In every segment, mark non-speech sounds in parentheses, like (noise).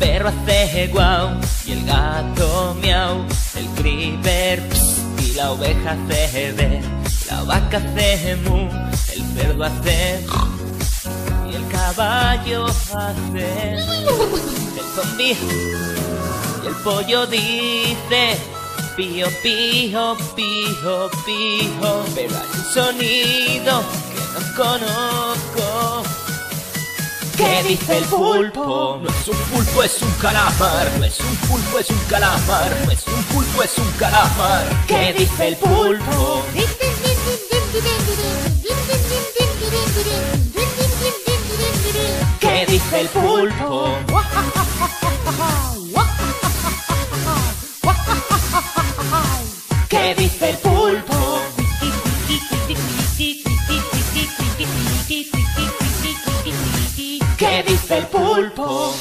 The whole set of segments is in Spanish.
perro hace guau y el gato miau, el creeper y la oveja hace ver, la vaca hace mu, el cerdo hace y el caballo hace el zombie y el pollo dice pío pío pío pío, pero hay un sonido que no conozco. ¿Qué dice el pulpo? No es un pulpo, es un calamar. No es un pulpo, es un calamar. No es un pulpo, es un calamar. ¿Qué dice el pulpo? ¿Qué dice el pulpo? (laughs) ¿Qué dice el pulpo?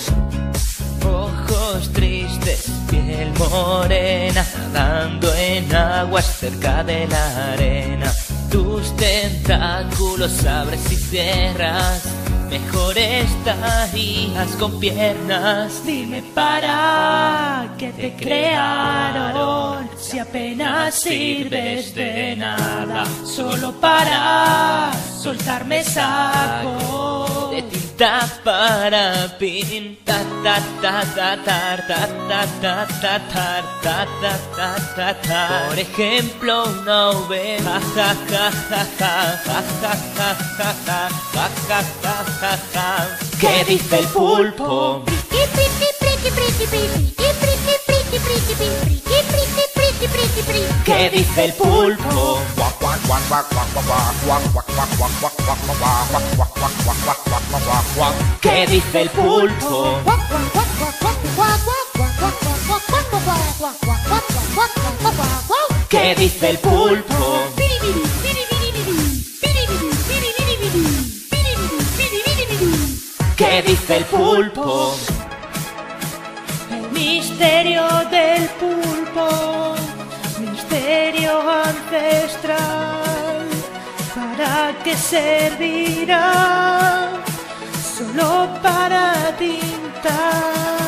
Ojos tristes, piel morena, nadando en aguas cerca de la arena. Tus tentáculos abres y cierras. Mejor estarías con piernas. Dime para que te crearon si apenas sirves de nada, solo para soltarme saco. De tinta para pintar ta ta ta ta ta ta ta ta ta ta ta tar. Por ejemplo una oveja ja ja ja ja ja ja ja ja ja ja ja ja ja ja ¿Qué dice el pulpo? ¿Qué dice el pulpo? ¿Qué dice el pulpo? ¿Qué dice el pulpo? ¿Qué dice el pulpo? El misterio del pulpo, que servirá solo para tintar.